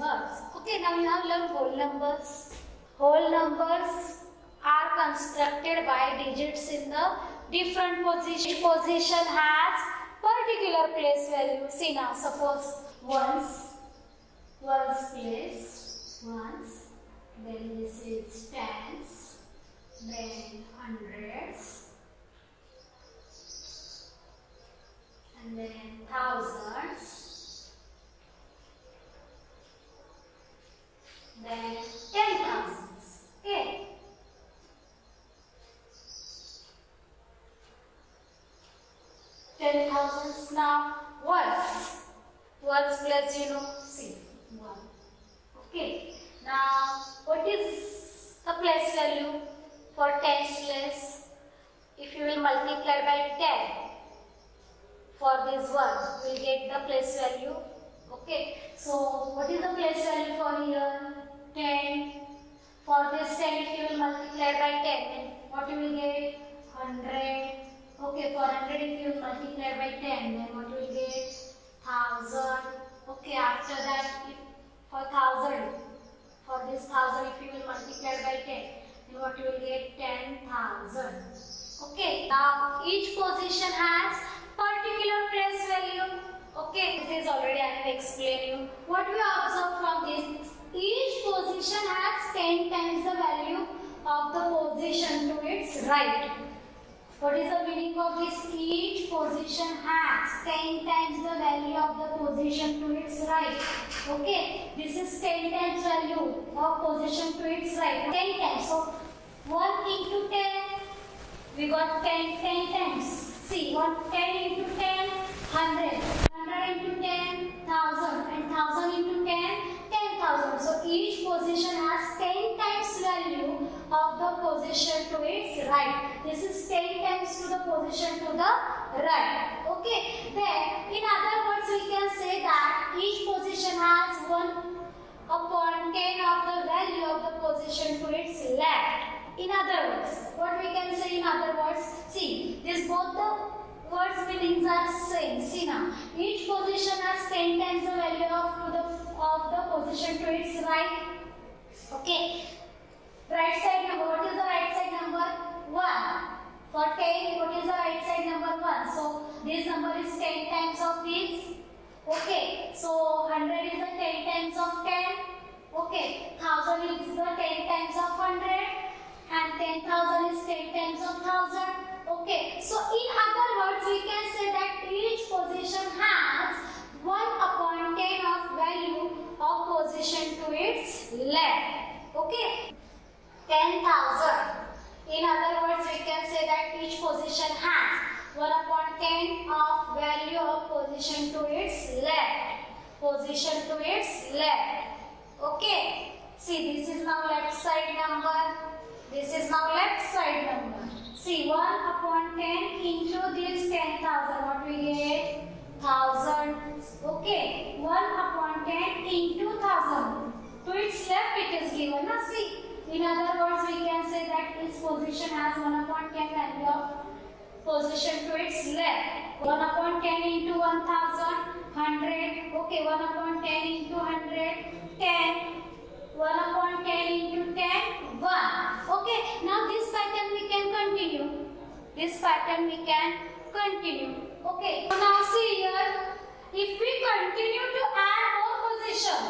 Okay, now you have learned whole numbers. Whole numbers are constructed by digits in the different position. Position has particular place value. See now, suppose ones, ones place, ones, then this is tens, then hundreds, and then thousands, then ten thousands. Okay. Ten thousands now ones. Ones plus you know see one. Okay. Now what is the place value for tens place? If you will multiply by ten for this one, we will get the place value. Okay. So what is the place value for here? Ten. For this ten, if you will multiply by ten, then what you will get? Hundred. Okay, for 100 if you multiply by 10 then what you will get? 1000. Okay, after that if for 1000 for this 1000 if you will multiply by 10 then what you will get? 10,000. Okay, now each position has particular place value. Okay, this is already I have explained you. What we observe from this? Each position has 10 times the value of the position to its right. What is the meaning of this? Each position has 10 times the value of the position to its right. Okay, this is 10 times the value of position to its right. 10 times. So, 1 into 10, we got 10, 10 times. See, 1, 10 into 10, 100. 100 into 10,000. So, each position has 10 times value of the position to its right. This is 10 times to the position to the right. Okay. Then, in other words, we can say that each position has 1 upon 10 of the value of the position to its left. In other words, what we can say in other words, see, this both the words meanings are same. See now, each position has 10 times the value of the of the position to its right. Okay. Right side number. What is the right side number? 1. For 10, what is the right side number? 1. So, this number is 10 times of this. Okay. So, 100 is the 10 times of 10. Okay. 1000 is the 10 times of 100. And 10,000 is 10 times of 1000. Okay. So, in other words, we can say that each position has 1 upon 10 of value of position to its left. Okay. 10,000. In other words, we can say that each position has 1 upon 10 of value of position to its left. Position to its left. Okay. See, this is now left side number. This is now left side number. See, 1 upon 10 into this 10,000. What we get? 1000. Okay. 1 upon 10 into 1000. To its left it is given. Now see. In other words, we can say that its position has 1 upon 10 value of position to its left. 1 upon 10 into 1000, 100. Okay, 1 upon 10 into 100, 10. 1 upon 10 into 10, 1. Okay, now this pattern we can continue. This pattern we can continue. Okay, now see here. If we continue to add more position,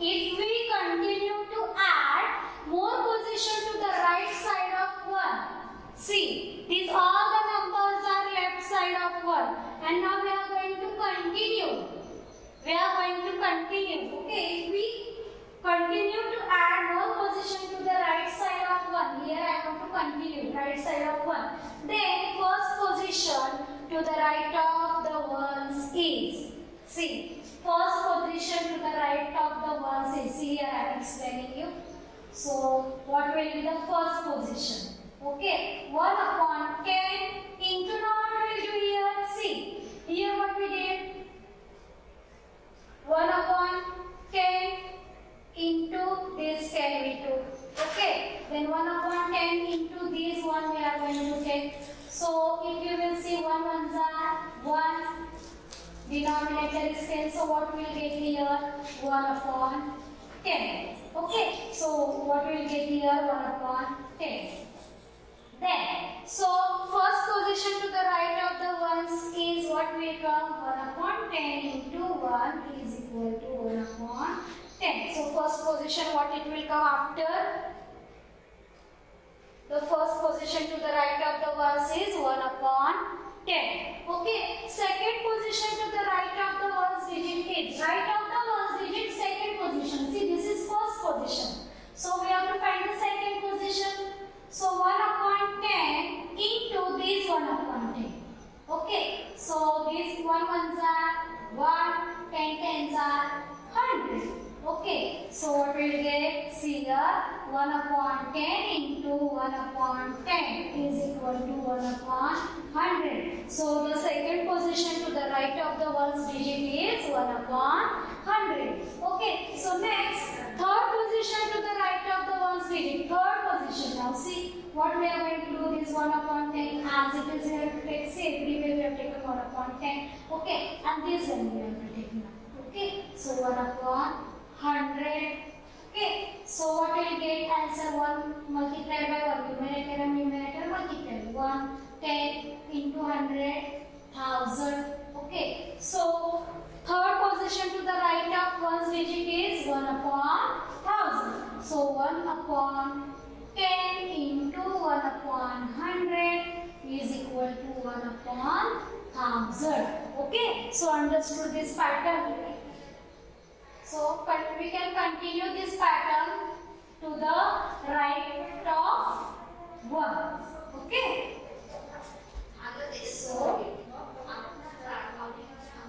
if we continue to add more position to the right side of 1. See, these all the numbers are left side of 1. And now we are going to continue. We are going to continue. Okay, if we continue to add more position to the right side of 1. Here I want to continue, right side of 1. Then first position to the right of the ones is. See, first position to the right of the ones is. See, here I am explaining you. So, what will be the first position? Okay, 1 upon 10 into now what will do here? See, here what we did? 1 upon 10 into this 10 we took. Okay, then 1 upon 10 into this one we are going to take. So, if you will see 1 ones are 1, denominator is 10. So what we'll get here? 1 upon 10. Okay. So what we'll get here? 1 upon 10. Then, so first position to the right of the ones is what we come 1 upon 10 into 1 is equal to 1 upon 10. So first position what it will come after? The first position to the right of the ones is 1 upon 10. Okay. Second position to the right of the ones digit is right of the ones digit second position. See this is first position. So we have to find the second position. So 1 upon 10 into this 1 upon 10. Okay. So this 1 ones are 1, 10 tens are 100. Okay, so what will get? See here, 1 upon 10 into 1 upon 10 is equal to 1 upon 100. So the second position to the right of the ones digit is 1 upon 100. Okay, so next, third position to the right of the ones digit, third position. Now see, what we are going to do is 1 upon 10 as it is here to take, say everywhere we have taken 1 upon 10. Okay, and this one we have to take now. Okay, so 1 upon 100. Okay, so what will get answer 1 multiplied by 1 numerator and numerator multiplied 1 10 into 100 1000. Okay, so third position to the right of one's digit is 1 upon 1000. So 1 upon 10 into 1 upon 100 is equal to 1 upon 1000. Okay, so understood this pattern. So we can continue this pattern to the right of 1. Okay. So,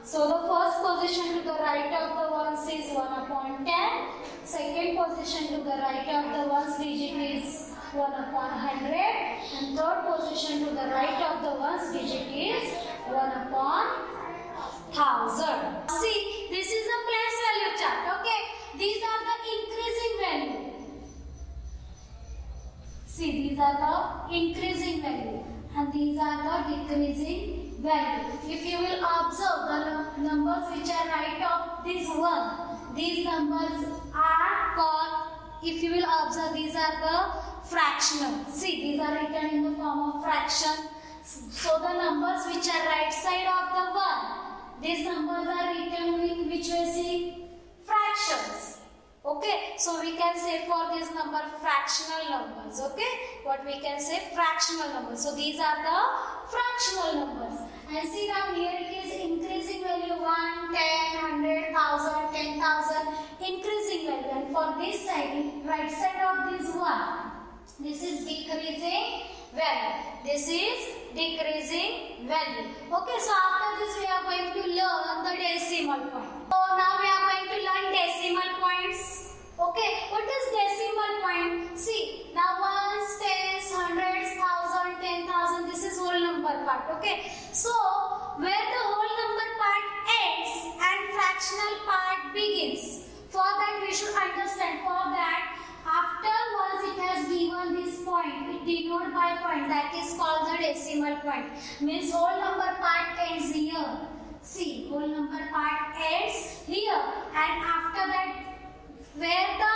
so the first position to the right of the ones is 1 upon 10. Second position to the right of the ones digit is 1 upon 100. And third position to the right of the ones digit is 1 upon 1000. See, this is a place value chart. Okay, these are the increasing value. See, these are the increasing value and these are the decreasing value. If you will observe the numbers which are right of this one, these numbers are called, if you will observe, these are the fractional. See, these are written in the form of fraction. So the numbers which are right side of the one, these numbers are written with which we see fractions. Okay, so we can say for this number fractional numbers. Okay, what we can say fractional numbers. So these are the fractional numbers. And see now here it is increasing value 1, 10, 100, 1000, 10,000 increasing value. And for this side, right side of this one, this is decreasing value. This is decreasing value. Okay, so after this we are going to learn the decimal point. So now we are going to learn decimal points. Okay, what is decimal point? See, now ones, tens, hundreds, thousand, ten thousand, this is whole number part. Okay, so where the whole number part ends and fractional part begins. For that we should understand, for that after once it has given this denoted by point that is called the decimal point. Means whole number part ends here. See, whole number part ends here. And after that where the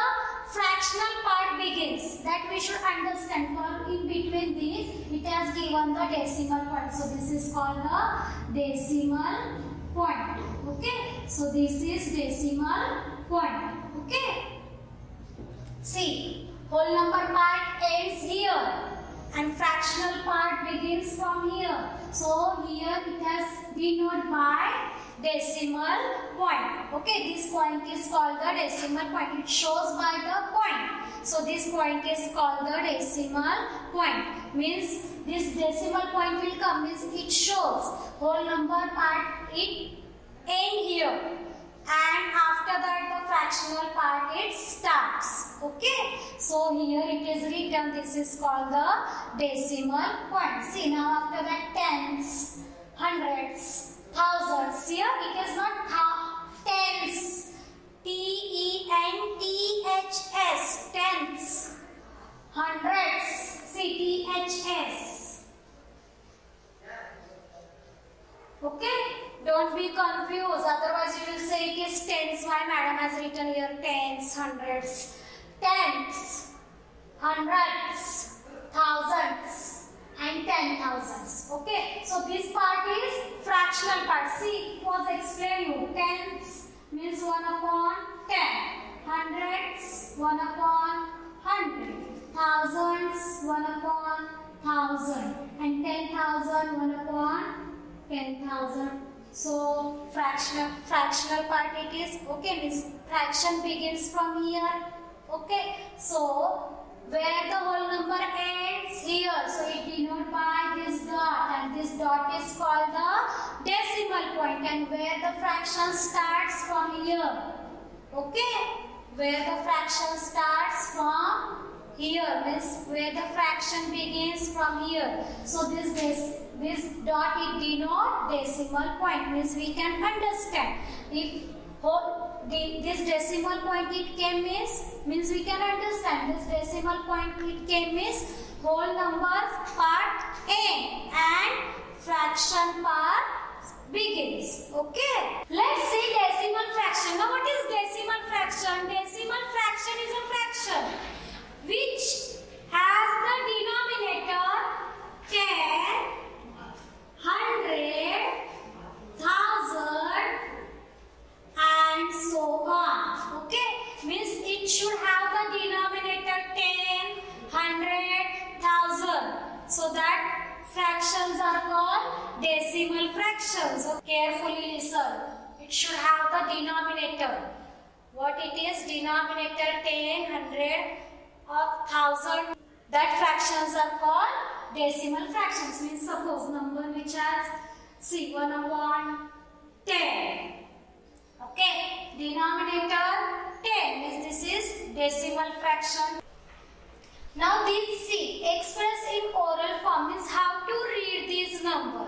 fractional part begins that we should understand. For in between these it has given the decimal point. So this is called the decimal point. Okay? So this is decimal point. Okay? See whole number part ends here and fractional part begins from here so here it has denoted by decimal point. Okay, this point is called the decimal point. It shows by the point. So this point is called the decimal point. Means this decimal point will come. Means it shows whole number part it end here. And after that the fractional part it starts. Okay. So here it is written. This is called the decimal point. See now after that tens, hundreds, thousands. Here it is not tens. T written here tens, hundreds, tens, hundreds, thousands, and ten thousands. Okay, so this part is fractional part. See, it was explained you. Tens means 1 upon 10. Hundreds, 1 upon 100. Thousands, 1 upon 1000. And 10,000, 1 upon 10,000. So, fractional, fractional part it is. Okay, means fraction begins from here. Okay, so where the whole number ends here. So it denoted by this dot and this dot is called the decimal point and where the fraction starts from here. Okay, where the fraction starts from here means where the fraction begins from here. So this this this dot it denote decimal point means we can understand. If whole the, this decimal point it came is means we can understand. This decimal point it came is whole numbers part n and fraction part begins. Okay? Let's see decimal fraction. Now what is decimal fraction? Decimal fraction is a fraction which has the denominator 10 100 1000 and so on. Okay, means it should have the denominator 10, 100, 1000. So that fractions are called decimal fractions. So carefully listen. It should have the denominator. What it is? Denominator 10, 100 or 1000. That fractions are called decimal fractions. Means suppose number which has see 1 upon 10. Okay, denominator 10 means this is decimal fraction. Now this C express in oral form means how to read this number.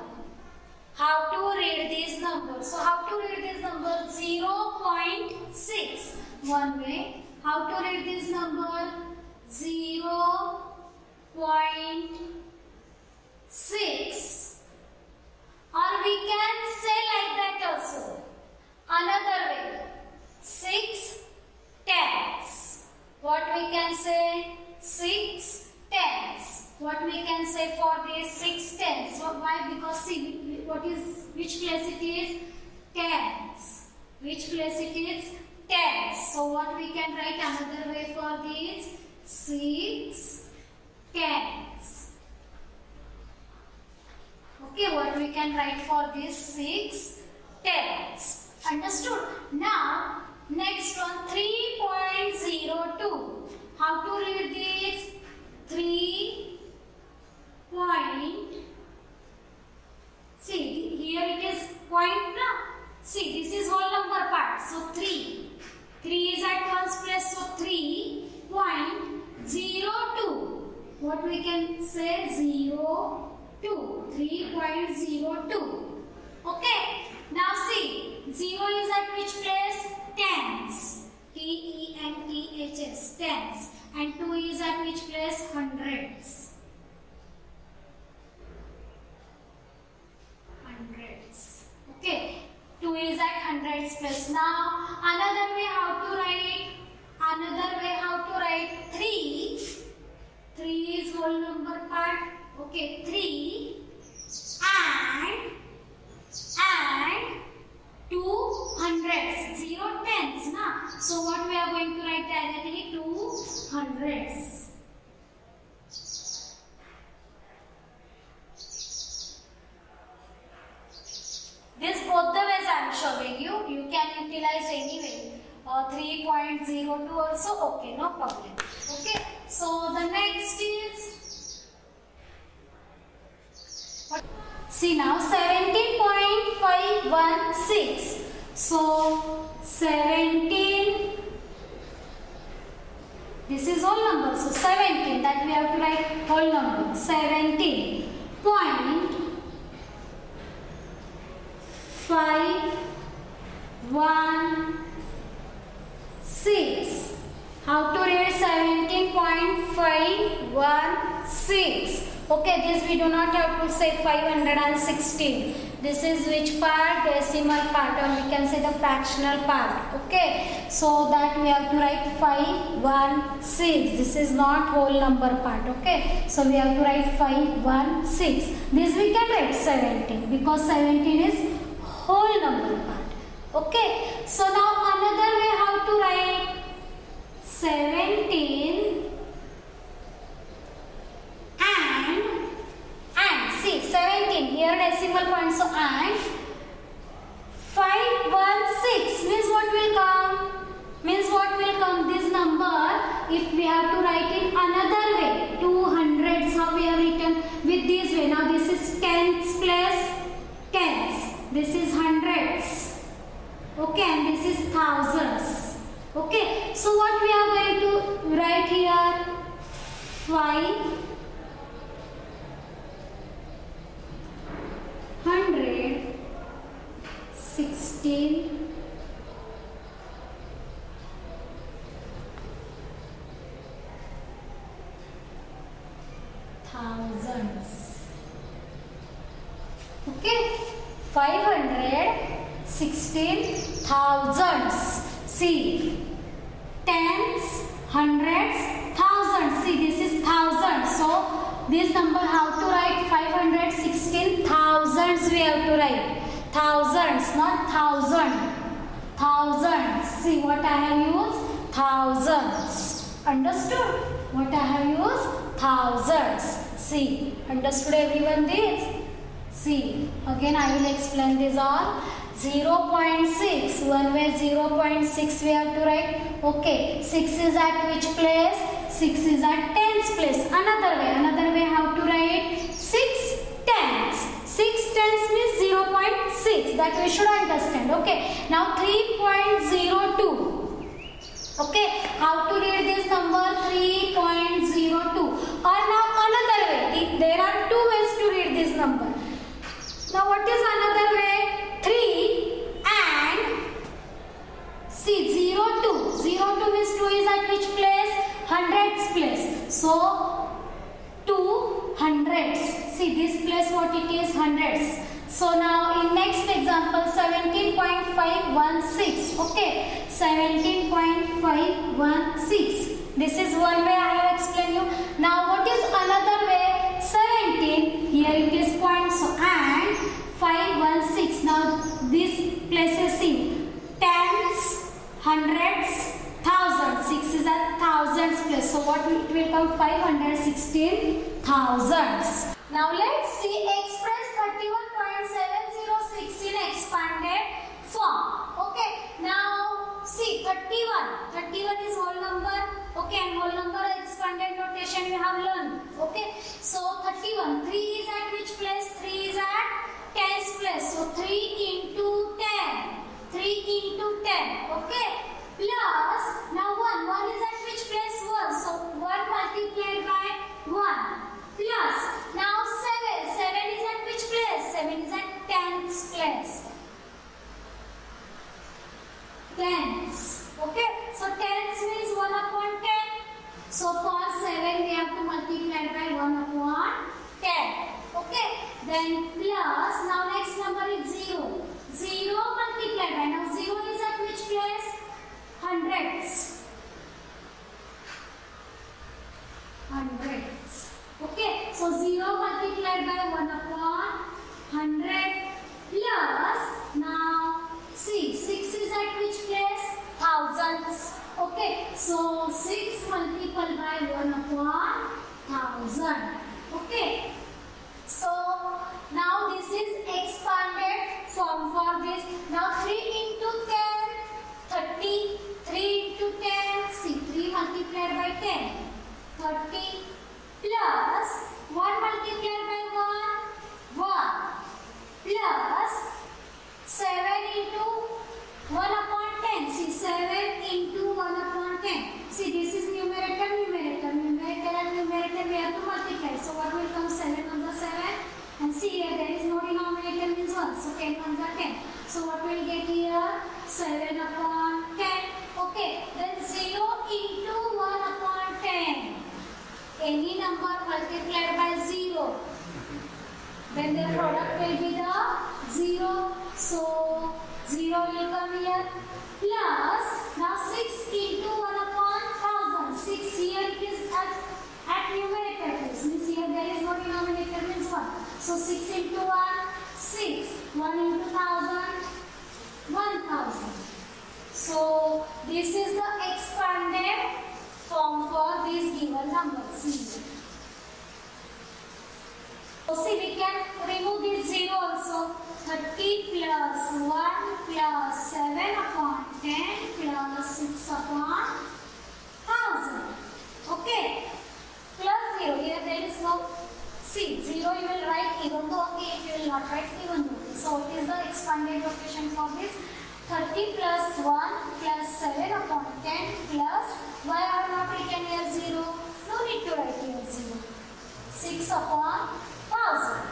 How to read these numbers. So how to read this number 0 0.6. One way. How to read this number 0 0.6 100 plus. Now another way how to write, another way how to write 3, 3 is whole number part, okay 3 and and 2 hundreds, 0 tens na. So what we are going to write directly 2 hundreds. 3.02 also okay, no problem. Okay. So the next is what? See now 17.516. So 17 this is whole number. So 17 that we have to write whole number. 17 point five one six. How to read 17.516? Okay, this we do not have to say 516. this is which part decimal part or we can say the fractional part okay so that we have to write 5 1 6 this is not whole number part okay so we have to write 5 1 6 this we can write 17 because 17 is whole number part okay so now another way how to write? 17 and and see 17 here decimal point so and 516 means what will come? Means what will come? This number if we have to write it another way 200 how we have written with this way. Now this is tens plus tens. This is hundreds. Okay and this is thousands Okay, so what we are going to write here? Five hundred sixteen. This number how to write 516 thousands we have to write. Thousands not thousand. Thousands. See what I have used? Thousands. Understood? What I have used? Thousands. See understood everyone this? See again I will explain this all. 0.6 one way 0.6 we have to write. Okay 6 is at which place? 6 is at tens place. Another way another way how to write 6 tens 6 tens means 0.6 that we should understand okay? Now 3.02 okay? How to read this number? 3.02 or now another way. There are two ways to read this number. Now what is another way? 3 and see 0 2 0 2 means 2 is at which place? Hundreds place so 2 hundreds. See this place what it is hundreds. So now in next example 17.516 okay 17.516 this is one way I have explained you. Now what is another way? 17 here it is point. So and 516 now this places see tens hundreds thousands six is a thousands so what it will come 516 thousands. Now let's see express 31.706 in expanded form okay. Now see 31 31 is whole number okay and whole number expanded notation you have learned okay. So 31 3 is at which place? 3 is at tens place so 3 into 10 3 into 10 okay. Plus now 1 1 is at 1 multiplied by 1 1 plus 7 into 1 upon 10 see 7 into 1 upon 10 see this is numerator numerator numerator and numerator we have to multiply so what will come 7 on the 7 and see here there is no denominator means 1 so 10 on the 10 so what will get here 7 upon 10 okay then any number multiplied by 0 then the product will be the 0. So 0 will come here. Plus now 6 into 1 upon 1000. 6 here it is as at numerator place. Means here there is no denominator means 1. So 6 into 1, 6. 1 into 1000, 1000. So this is the expanded form for these given numbers. So see we can remove this 0 also. 30 plus 1 plus 7 upon 10 plus 6 upon 1000. Okay. Plus 0. Here there is no See, 0 you will write even though okay, if you will not write even though. So what is the expanded notation for this? 30 plus 1 plus 7 upon 10 plus, why are not written here 0? No need to write here 0. 6 upon 1000.